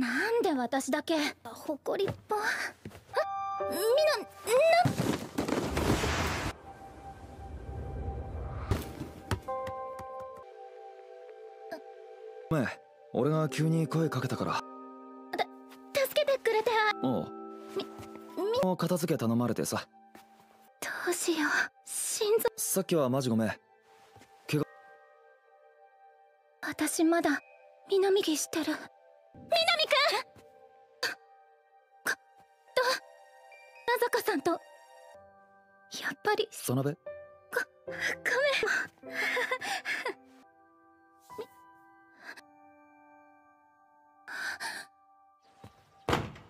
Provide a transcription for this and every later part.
なんで私だけ誇りっぽあみごめん。俺が急に声かけたから。な助けてくれて。おうもう片付け頼まれてさ。どうしよう。心臓。さっきはマジごめん。私まだ南木してる南くん。かとなざかさんと。やっぱり。そのべ。ごめん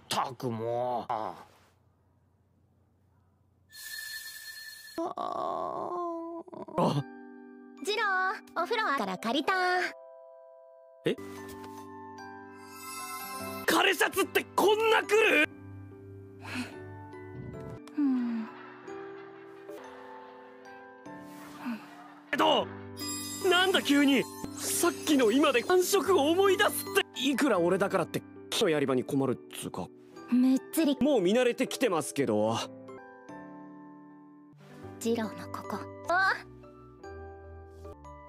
たくもうあジローお風呂から借りた枯シャツってこんな来る？うん。けどなんだ急に？さっきの今で感触を思い出すって。いくら俺だからって木のやり場に困るっつうか。むっつり。もう見慣れてきてますけど。ジローのここ。あ。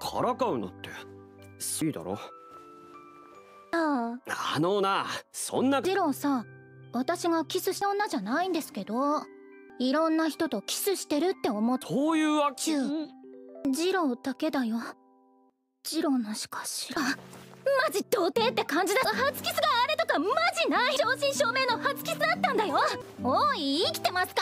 からかうのっていいだろ？ああのなそんな。ジローさ私がキスした女じゃないんですけどいろんな人とキスしてるって思っそういうわけ？ジローだけだよ。ジローのしか知らん。マジ童貞って感じだ。初キスがあれとかマジない。正真正銘の初キスだったんだよ。おい生きてますか？